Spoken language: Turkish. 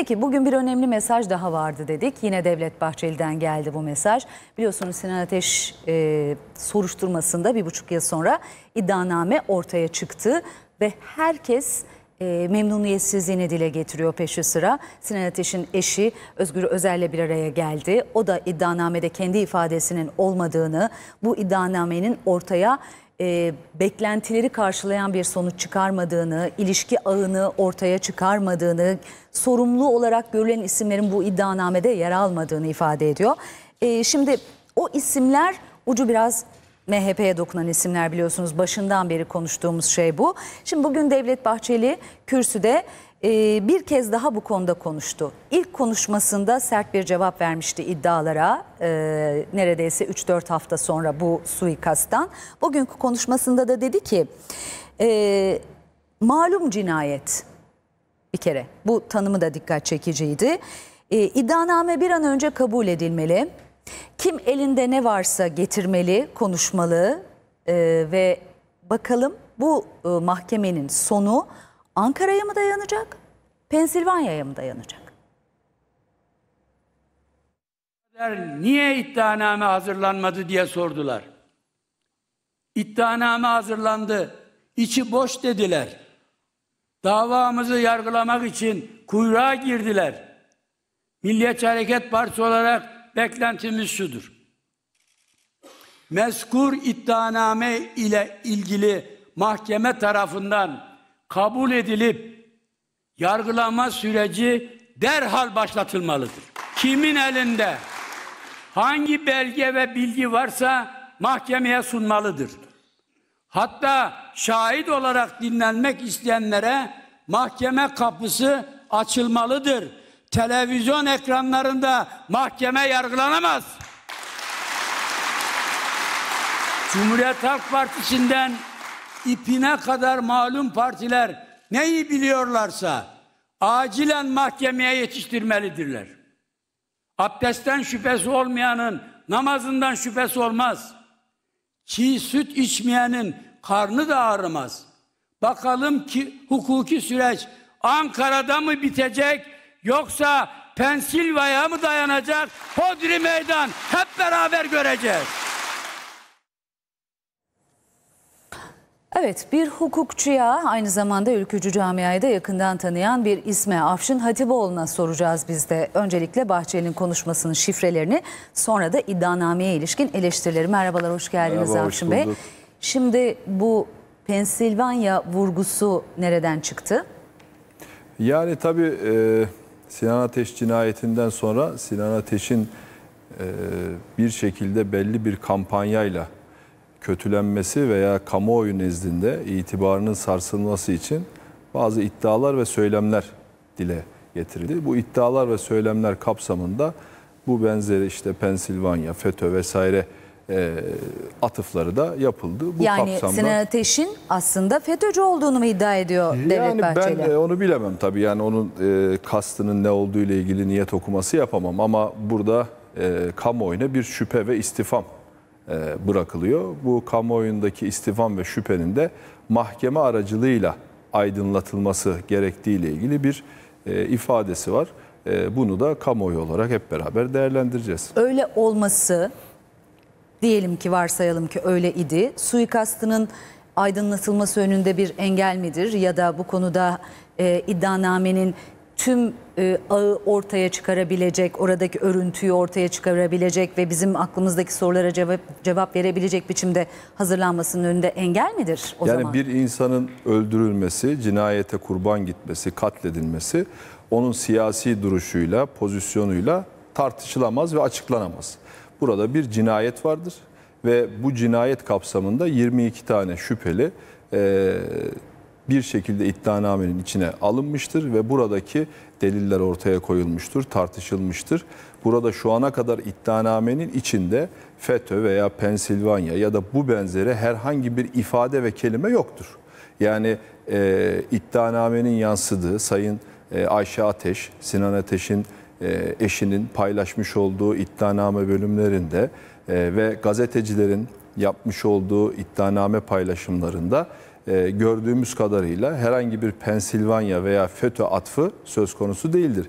Peki bugün bir önemli mesaj daha vardı dedik. Yine Devlet Bahçeli'den geldi bu mesaj. Biliyorsunuz Sinan Ateş e, soruşturmasında bir buçuk yıl sonra iddianame ortaya çıktı. Ve herkes e, memnuniyetsizliğini dile getiriyor peşi sıra. Sinan Ateş'in eşi Özgür Özel'le bir araya geldi. O da iddianamede kendi ifadesinin olmadığını, bu iddianamenin ortaya e, beklentileri karşılayan bir sonuç çıkarmadığını, ilişki ağını ortaya çıkarmadığını, sorumlu olarak görülen isimlerin bu iddianamede yer almadığını ifade ediyor. E, şimdi o isimler ucu biraz MHP'ye dokunan isimler biliyorsunuz başından beri konuştuğumuz şey bu. Şimdi bugün Devlet Bahçeli kürsüde e, bir kez daha bu konuda konuştu. İlk konuşmasında sert bir cevap vermişti iddialara e, neredeyse 3-4 hafta sonra bu suikasttan. Bugünkü konuşmasında da dedi ki e, malum cinayet bir kere bu tanımı da dikkat çekiciydi. E, iddianame bir an önce kabul edilmeli. Kim elinde ne varsa getirmeli, konuşmalı ve bakalım bu e, mahkemenin sonu Ankara'ya mı dayanacak, Pensilvanya'ya mı dayanacak? Niye iddianame hazırlanmadı diye sordular. İddianame hazırlandı. İçi boş dediler. Davamızı yargılamak için kuyruğa girdiler. Milliyetçi Hareket Partisi olarak beklentimiz şudur. Meskur iddianame ile ilgili mahkeme tarafından kabul edilip yargılama süreci derhal başlatılmalıdır. Kimin elinde hangi belge ve bilgi varsa mahkemeye sunmalıdır. Hatta şahit olarak dinlenmek isteyenlere mahkeme kapısı açılmalıdır televizyon ekranlarında mahkeme yargılanamaz. Cumhuriyet Halk Partisi'nden ipine kadar malum partiler neyi biliyorlarsa acilen mahkemeye yetiştirmelidirler. Abdestten şüphesi olmayanın namazından şüphesi olmaz. Çiğ süt içmeyenin karnı da ağrımaz. Bakalım ki hukuki süreç Ankara'da mı bitecek Yoksa Pensilvanya mı dayanacak? Hodri meydan hep beraber göreceğiz. Evet bir hukukçuya aynı zamanda ülkücü camiayı da yakından tanıyan bir isme Afşin Hatipoğlu'na soracağız biz de. Öncelikle Bahçeli'nin konuşmasının şifrelerini sonra da iddianameye ilişkin eleştirileri. Merhabalar hoş geldiniz Merhaba, Afşin hoş Bey. Şimdi bu Pensilvanya vurgusu nereden çıktı? Yani tabii e, Sinan Ateş cinayetinden sonra Sinan Ateş'in e, bir şekilde belli bir kampanyayla kötülenmesi veya kamuoyu nezdinde itibarının sarsılması için bazı iddialar ve söylemler dile getirildi. Bu iddialar ve söylemler kapsamında bu benzeri işte Pensilvanya, FETÖ vesaire e, atıfları da yapıldı. Bu yani kapsamda, Sinan Ateş'in aslında FETÖ'cü olduğunu mu iddia ediyor Devlet yani Bahçeli? Ben onu bilemem tabii. Yani onun e, kastının ne olduğu ile ilgili niyet okuması yapamam. Ama burada e, kamuoyuna bir şüphe ve istifam e, bırakılıyor. Bu kamuoyundaki istifam ve şüphenin de mahkeme aracılığıyla aydınlatılması gerektiği ile ilgili bir e, ifadesi var. E, bunu da kamuoyu olarak hep beraber değerlendireceğiz. Öyle olması diyelim ki varsayalım ki öyle idi. Suikastının aydınlatılması önünde bir engel midir ya da bu konuda e, iddianamenin tüm e, ağı ortaya çıkarabilecek, oradaki örüntüyü ortaya çıkarabilecek ve bizim aklımızdaki sorulara cevap cevap verebilecek biçimde hazırlanmasının önünde engel midir o yani zaman? Yani bir insanın öldürülmesi, cinayete kurban gitmesi, katledilmesi onun siyasi duruşuyla, pozisyonuyla tartışılamaz ve açıklanamaz. Burada bir cinayet vardır ve bu cinayet kapsamında 22 tane şüpheli e, bir şekilde iddianamenin içine alınmıştır ve buradaki deliller ortaya koyulmuştur, tartışılmıştır. Burada şu ana kadar iddianamenin içinde FETÖ veya Pensilvanya ya da bu benzeri herhangi bir ifade ve kelime yoktur. Yani e, iddianamenin yansıdığı Sayın e, Ayşe Ateş, Sinan Ateş'in e, eşinin paylaşmış olduğu iddianame bölümlerinde e, ve gazetecilerin yapmış olduğu iddianame paylaşımlarında e, gördüğümüz kadarıyla herhangi bir Pensilvanya veya FETÖ atfı söz konusu değildir.